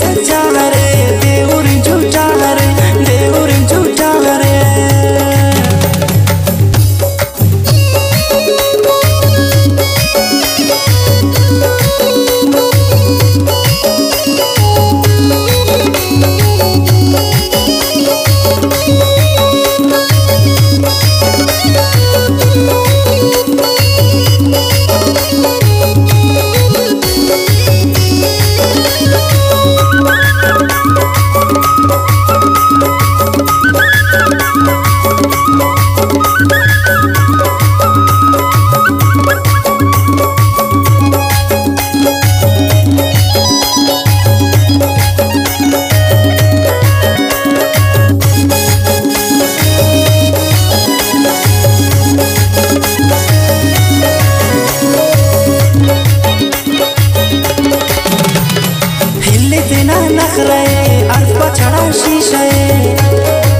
Set नखरे अर्फ छड़ा शीशे।